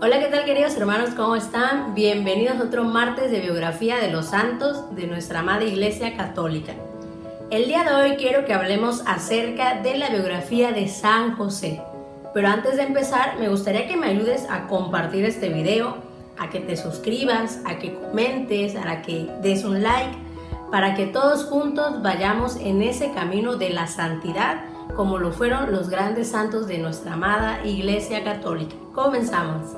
Hola, ¿qué tal queridos hermanos? ¿Cómo están? Bienvenidos a otro martes de biografía de los santos de nuestra amada Iglesia Católica. El día de hoy quiero que hablemos acerca de la biografía de San José. Pero antes de empezar, me gustaría que me ayudes a compartir este video, a que te suscribas, a que comentes, a que des un like, para que todos juntos vayamos en ese camino de la santidad como lo fueron los grandes santos de nuestra amada Iglesia Católica. Comenzamos.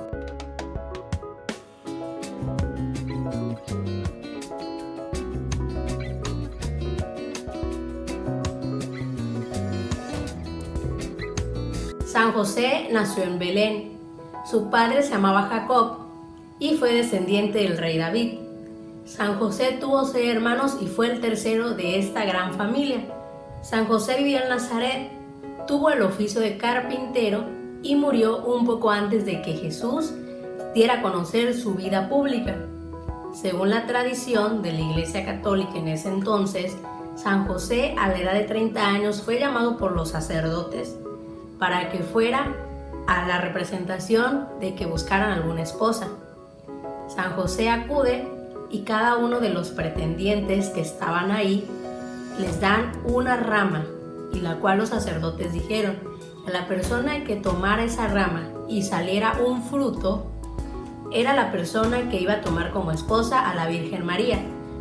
San José nació en Belén. Su padre se llamaba Jacob y fue descendiente del rey David. San José tuvo seis hermanos y fue el tercero de esta gran familia. San José vivió en Nazaret, tuvo el oficio de carpintero y murió un poco antes de que Jesús diera a conocer su vida pública. Según la tradición de la Iglesia Católica en ese entonces, San José a la edad de 30 años fue llamado por los sacerdotes para que fuera a la representación de que buscaran alguna esposa. San José acude y cada uno de los pretendientes que estaban ahí les dan una rama y la cual los sacerdotes dijeron a la persona que tomara esa rama y saliera un fruto era la persona que iba a tomar como esposa a la Virgen María,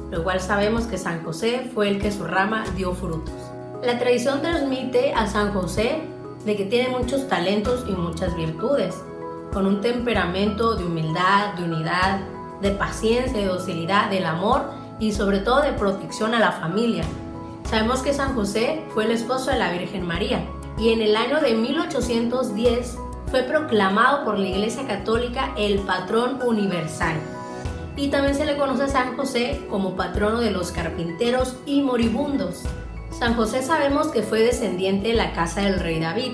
lo cual sabemos que San José fue el que su rama dio frutos. La tradición transmite a San José de que tiene muchos talentos y muchas virtudes, con un temperamento de humildad, de unidad, de paciencia, de docilidad, del amor y sobre todo de protección a la familia. Sabemos que San José fue el esposo de la Virgen María y en el año de 1810 fue proclamado por la Iglesia Católica el patrón universal. Y también se le conoce a San José como patrono de los carpinteros y moribundos. San José sabemos que fue descendiente de la casa del rey David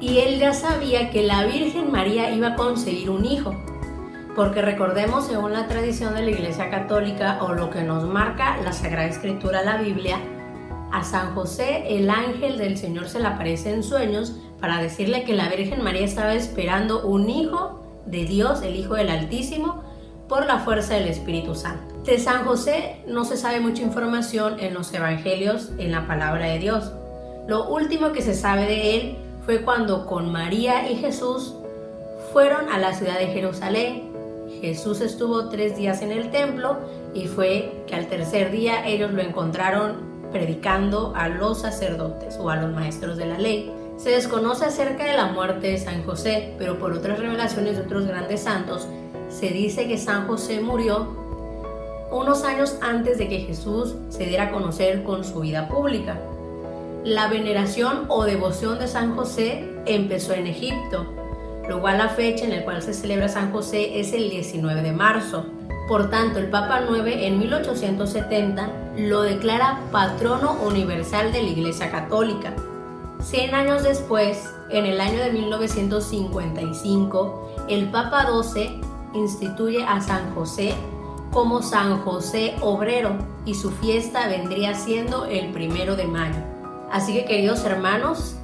y él ya sabía que la Virgen María iba a concebir un hijo, porque recordemos según la tradición de la Iglesia Católica o lo que nos marca la Sagrada Escritura, la Biblia, a San José el ángel del Señor se le aparece en sueños para decirle que la Virgen María estaba esperando un hijo de Dios, el Hijo del Altísimo, por la fuerza del Espíritu Santo. De San José no se sabe mucha información en los evangelios, en la palabra de Dios. Lo último que se sabe de él fue cuando con María y Jesús fueron a la ciudad de Jerusalén. Jesús estuvo tres días en el templo y fue que al tercer día ellos lo encontraron predicando a los sacerdotes o a los maestros de la ley. Se desconoce acerca de la muerte de San José, pero por otras revelaciones de otros grandes santos, se dice que San José murió unos años antes de que Jesús se diera a conocer con su vida pública. La veneración o devoción de San José empezó en Egipto, lo cual la fecha en la cual se celebra San José es el 19 de marzo. Por tanto, el Papa IX en 1870 lo declara patrono universal de la Iglesia Católica. Cien años después, en el año de 1955, el Papa XII instituye a San José como San José Obrero y su fiesta vendría siendo el primero de mayo. Así que queridos hermanos,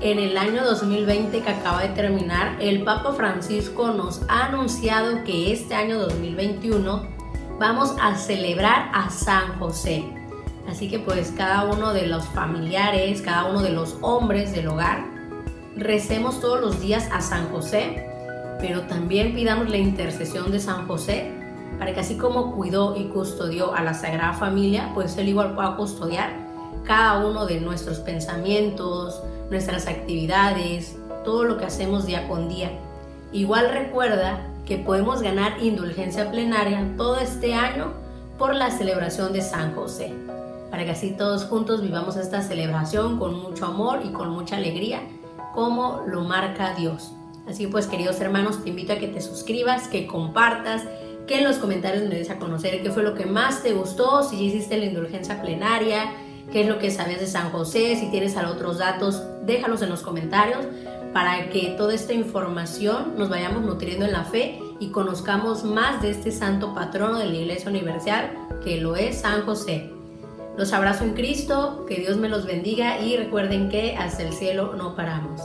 en el año 2020 que acaba de terminar, el Papa Francisco nos ha anunciado que este año 2021 vamos a celebrar a San José. Así que pues cada uno de los familiares, cada uno de los hombres del hogar, recemos todos los días a San José pero también pidamos la intercesión de San José para que así como cuidó y custodió a la Sagrada Familia, pues él igual pueda custodiar cada uno de nuestros pensamientos, nuestras actividades, todo lo que hacemos día con día. Igual recuerda que podemos ganar indulgencia plenaria todo este año por la celebración de San José, para que así todos juntos vivamos esta celebración con mucho amor y con mucha alegría, como lo marca Dios. Así pues, queridos hermanos, te invito a que te suscribas, que compartas, que en los comentarios me des a conocer qué fue lo que más te gustó, si hiciste la indulgencia plenaria, qué es lo que sabías de San José, si tienes otros datos, déjalos en los comentarios para que toda esta información nos vayamos nutriendo en la fe y conozcamos más de este santo patrono de la Iglesia Universal, que lo es San José. Los abrazo en Cristo, que Dios me los bendiga y recuerden que hasta el cielo no paramos.